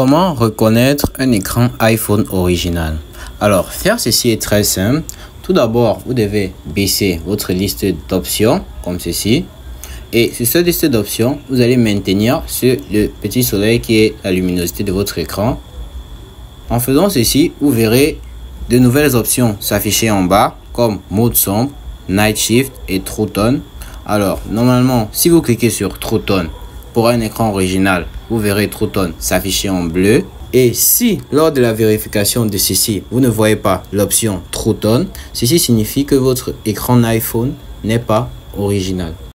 Comment reconnaître un écran iPhone original? Alors, faire ceci est très simple. Tout d'abord, vous devez baisser votre liste d'options comme ceci. Et sur cette liste d'options, vous allez maintenir sur le petit soleil qui est la luminosité de votre écran. En faisant ceci, vous verrez de nouvelles options s'afficher en bas comme mode sombre, night shift et true tone. Alors, normalement, si vous cliquez sur true tone pour un écran original, vous verrez true tone s'afficher en bleu. Et si lors de la vérification de ceci, vous ne voyez pas l'option True Tone, ceci signifie que votre écran iPhone n'est pas original.